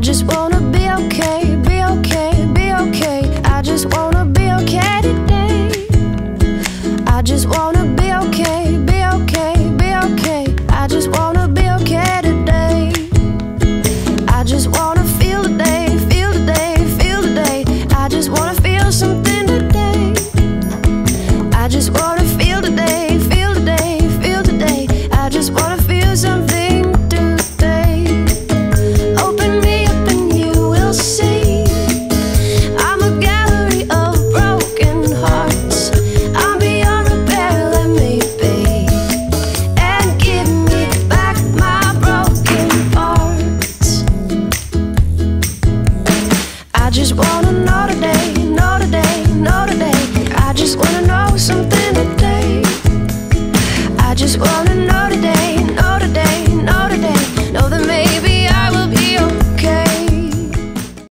I just wanna be okay, be okay, be okay. I just wanna be okay today. I just wanna be okay. I just wanna know today, know today, know today. I just wanna know something today.